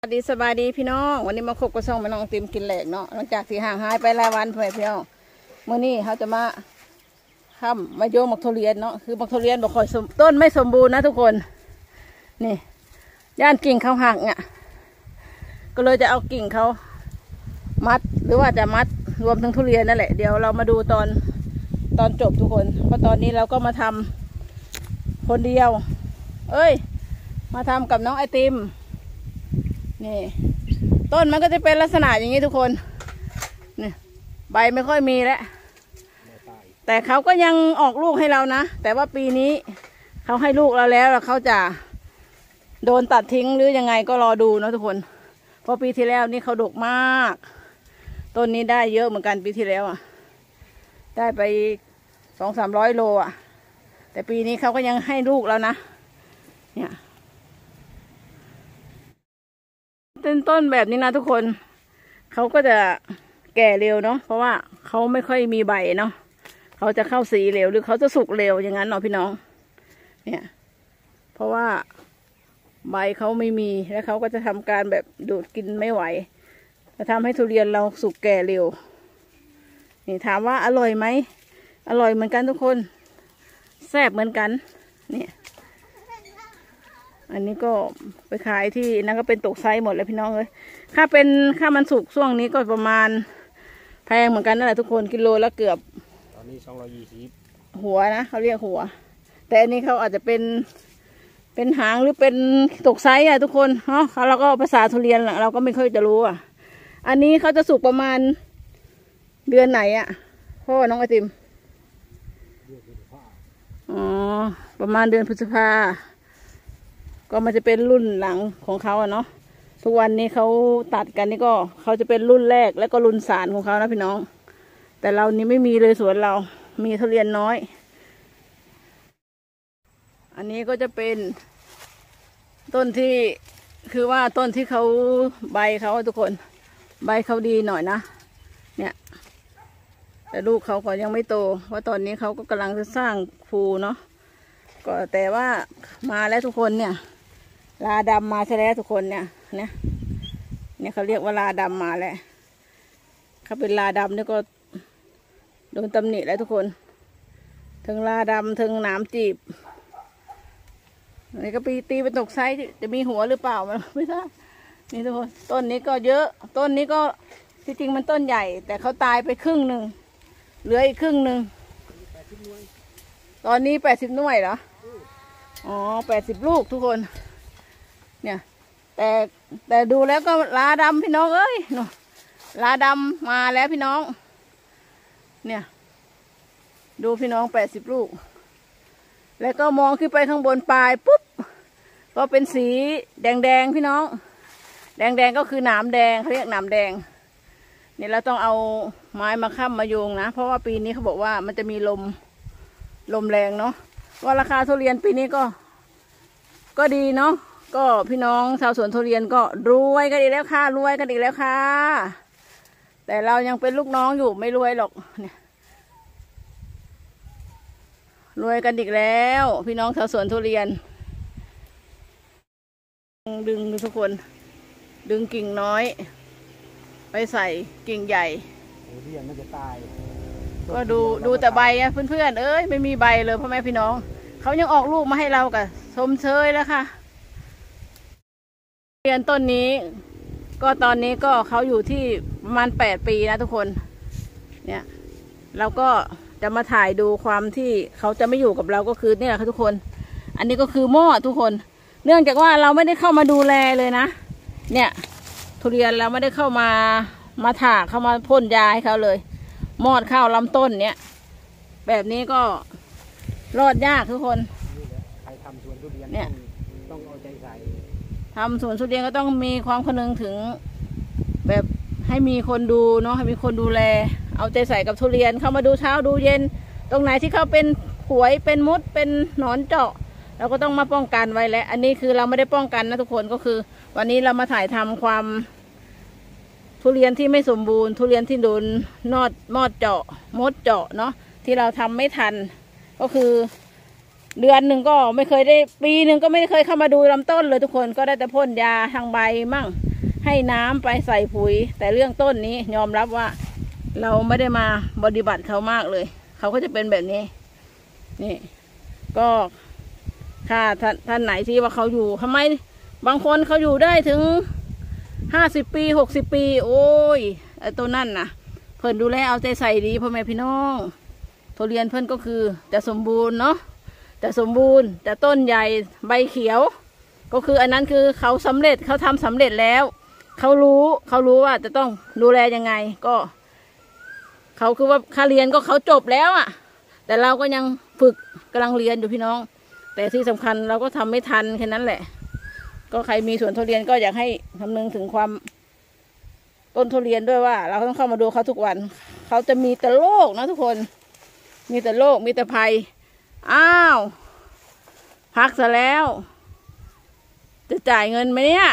สวัสดีสบายดีพี่น้องวันนี้มาคบกับช่องแม่น้องติมกินแหลกเนาะหลังจากที่ห่างหายไปหลายวันเพื่อนพี่น้องเมื่อนี้เขาจะมาค้ำมาโยงมักทุเรียนเนาะคือมักทุเรียนบอกคอยต้นไม่สมบูรณ์นะทุกคนนี่ย่านกิ่งเขาหักเนี่ยก็เลยจะเอากิ่งเขามัดหรือว่าจะมัดรวมทั้งทุเรียนนั่นแหละเดี๋ยวเรามาดูตอนตอนจบทุกคนเพราะตอนนี้เราก็มาทำคนเดียว เอ้ย มาทำกับน้องไอติม นี่ต้นมันก็จะเป็นลักษณะอย่างนี้ทุกคนนี่ใบไม่ค่อยมีแล้ว แต่เขาก็ยังออกลูกให้เรานะ แต่ว่าปีนี้เขาให้ลูกเราแล้วแล้วเขาจะโดนตัดทิ้งหรือยังไงก็รอดูนะทุกคน เพราะปีที่แล้วนี่เขาดกมาก ต้นนี้ได้เยอะเหมือนกันปีที่แล้วอะ ได้ไปสองสามร้อยโลอะ แต่ปีนี้เขาก็ยังให้ลูกแล้วนะ เนี่ย ต้นต้นแบบนี้นะทุกคน เขาก็จะแก่เร็วเนาะเพราะว่าเขาไม่ค่อยมีใบเนาะเขาจะเข้าสีเร็วหรือเขาจะสุกเร็วอย่างนั้นเนาะพี่น้อง เนี่ย เพราะว่าใบเขาไม่มีแล้วเขาก็จะทำการแบบดูดกินไม่ไหวจะทำให้ทุเรียนเราสุกแก่เร็ว นี่ถามว่าอร่อยไหมอร่อยเหมือนกันทุกคนแซ่บเหมือนกัน เนี่ย อันนี้ก็ไปขายที่นั่นก็เป็นตกไซส์หมดเลยพี่น้องเลยค่าเป็นค่ามันสุกช่วงนี้ก็ประมาณแพงเหมือนกันนั่นแหละทุกคนกิโลละเกือบตอนนี้สองร้อยยี่สิบหัวนะเขาเรียกหัว แต่อันนี้เขาอาจจะเป็นเป็นหางหรือเป็นตกไซส์อะทุกคนเนาะเขาเราก็ภาษาทุเรียนน่ะเราก็ไม่ค่อยจะรู้อะอันนี้เขาจะสุกประมาณเดือนไหนอะพ่อน้องไอติมเดือนพฤษภาอ๋อประมาณเดือนพฤษภา ก็มันจะเป็นรุ่นหลังของเขาอะเนาะทุกวันนี้เขาตัดกันนี่ก็เขาจะเป็นรุ่นแรกแล้วก็รุ่นสารของเขานะพี่น้อง แต่เรานี่ไม่มีเลยสวนเรา มีทุเรียนน้อย อันนี้ก็จะเป็นต้นที่คือว่าต้นที่เขาใบเขาทุกคน ใบเขาดีหน่อยนะ เนี่ย แต่ลูกเขาก็ยังไม่โตเพราะตอนนี้เขาก็กำลังจะสร้างภูเนาะก็แต่ว่ามาแล้วทุกคนเนี่ย ลาดำมาใช่แล้วทุกคนเนี่ยเนี่ยเนี่ยเขาเรียกว่าลาดำมาแล้วเขาเป็นลาดำนี่ก็โดนตำหนิแล้วทุกคนถึงลาดำถึงหนามจีบนนี้ก็ปีตีเป็นตกไซส์จะมีหัวหรือเปล่ามันไม่ทราบนี่ทุกคนต้นนี้ก็เยอะ ต้นนี้ก็ที่จริงมันต้นใหญ่ แต่เขาตายไปครึ่งหนึ่งเหลืออีกครึ่งหนึ่งตอนนี้แปดสิบหน่วยเหรออ๋อแปดสิบลูกทุกคน เนี่ย แต่แต่ดูแล้วก็ลาดำพี่น้องเอ้ยเนาะลาดำมาแล้วพี่น้อง เนี่ย ดูพี่น้องแปดสิบลูก แล้วก็มองขึ้นไปข้างบนปลายปุ๊บ ก็เป็นสีแดงๆพี่น้อง แดงๆก็คือหนามแดงเขาเรียกหนามแดง เนี่ยเราต้องเอาไม้มาค้ำมาโยงนะ เพราะว่าปีนี้เขาบอกว่ามันจะมีลมลมแรงเนาะว่าราคาทุเรียนปีนี้ก็ ก็ดีเนาะ ก็พี่น้องชาวสวนทุเรียนก็รวยกันอีกแล้วค่ะรวยกันอีกแล้วค่ะ แต่เรายังเป็นลูกน้องอยู่ไม่รวยหรอกเนี่ยรวยกันอีกแล้ว พี่น้องชาวสวนทุเรียน ดึงทุกคน ดึงกิ่งน้อย ไปใส่กิ่งใหญ่ทุเรียนมันจะตาย ก็ดูดูแต่ใบอะเพื่อนๆเอ้ยไม่มีใบเลยพ่อแม่พี่น้อง เขายังออกลูกมาให้เรากับชมเชยแล้วค่ะ เรียนต้นนี้ ก็ตอนนี้ก็เขาอยู่ที่ประมาณแปดปีนะทุกคน เนี่ยเราก็จะมาถ่ายดูความที่เขาจะไม่อยู่กับเราก็คือเนี่ยค่ะทุกคน อันนี้ก็คือหม้อทุกคน เนื่องจากว่าเราไม่ได้เข้ามาดูแลเลยนะ เนี่ยทุเรียนเราไม่ได้เข้ามามาถากเข้ามาพ่นยาให้เขาเลย มอดข้าวลำต้นเนี่ย แบบนี้ก็รอดยากทุกคนนี่แหละใครทำสวนทุเรียนเนี่ย ต้องต้องเอาใจใส่ ทำสวนทุเรียนก็ต้องมีความคำนึงถึง แบบให้มีคนดูเนาะให้มีคนดูแล เอาใจใส่กับทุเรียนเข้ามาดูเช้าดูเย็น ตรงไหนที่เขาเป็นผวยเป็นมุดเป็นหนอนเจาะเราก็ต้องมาป้องกันไว้แล้ว อันนี้คือเราไม่ได้ป้องกันนะทุกคนก็คือ วันนี้เรามาถ่ายทำความ ทุเรียนที่ไม่สมบูรณ์ ทุเรียนที่โดนนอดมอดเจาะมดเจาะเนาะที่เราทำไม่ทัน ก็คือ เดือนหนึ่งก็ไม่เคยได้ ปีหนึ่งก็ไม่เคยเข้ามาดูลำต้นเลยทุกคนก็ได้แต่พ่นยาทางใบมั่ง ให้น้ำไปใส่ปุ๋ย แต่เรื่องต้นนี้ยอมรับว่า เราไม่ได้มาปฏิบัติเขามากเลย เขาก็จะเป็นแบบนี้ นี่ ก็ค่ะท่านท่านไหนที่ว่าเขาอยู่ทำไมบางคนเขาอยู่ได้ถึงห้าสิบปีหกสิบปี โอ้ยไอ้ตัวนั่นน่ะ เพิ่นดูแลเอาใจใส่ดีพ่อแม่พี่น้องทุเรียนเพิ่นก็คือจะสมบูรณ์เนาะ จะสมบูรณ์ แต่ต้นใหญ่ใบเขียว ก็คืออันนั้นคือเขาสำเร็จเขาทำสำเร็จแล้วเขารู้เขารู้ว่าจะต้องดูแลยังไงก็เขาคือว่าค่าเรียนก็เขาจบแล้วอะ่ะ แต่เราก็ยังฝึกกำลังเรียนอยู่พี่น้อง แต่ที่สำคัญเราก็ทำไม่ทันแค่นั้นแหละ ก็ใครมีสวนทุเรียนก็อยากให้คำนึงถึงความต้นทุเรียนด้วยว่า เราต้องเข้ามาดูเขาทุกวัน เขาจะมีแต่โรคนะทุกคน มีแต่โรคมีแต่ภัย อ้าวพักซะแล้ว จะจ่ายเงินไหมเนี่ย